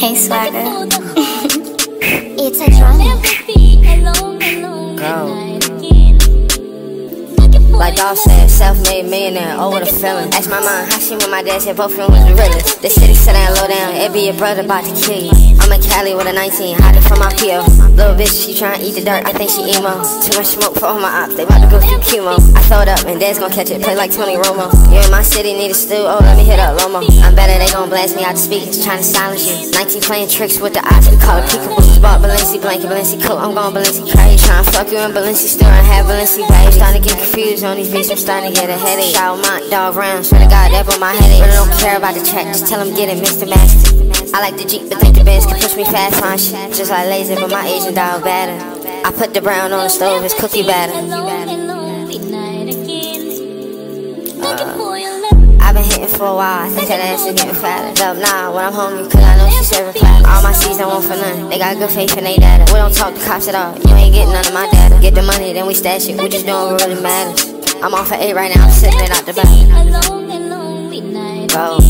Hein, suada? Like Dawg said, self-made millionaire, oh what a feeling. Ask my mom how she when my dad said both of them was the realest. The city sit down, low down, it be your brother about to kill you. I'm in Cali with a 19, hiding from my PO Little bitch, she tryna eat the dirt, I think she emo. Too much smoke for all my ops, they about to go through chemo. I throw it up and dad's gonna catch it, play like Tony Romo. You in my city, need a stew, oh let me hit up Lomo. I'm better, they gon' blast me out the speakers, tryna silence you. 19 playing tricks with the ops, we call it peekaboo Bought Balenci blanket, Balenci coat, I'm going Balenci. Crazy Tryna fuck you in Balenci store and have Balenci babe Starting to get confused on these beats, I'm starting to get a headache. Shout my dog round, swear to God, that on my headache. Really don't care about the track, just tell him get it, Mr. Master. I like the Jeep, but think the Benz can push me fast on shit. Just like lazy, but my Asian dog better. I put the brown on the stove, it's cookie batter. Uh, I've been hitting for a while, I think that ass is getting fatter. Up now, when I'm hungry, cause I know she serving flat. All my seeds don't want for none, they got good faith in they data. We don't talk to cops at all, you ain't getting none of my data. Get the money, then we stash it, we just doing what really matters. I'm off at 8 right now, I'm sitting it out the back. Go.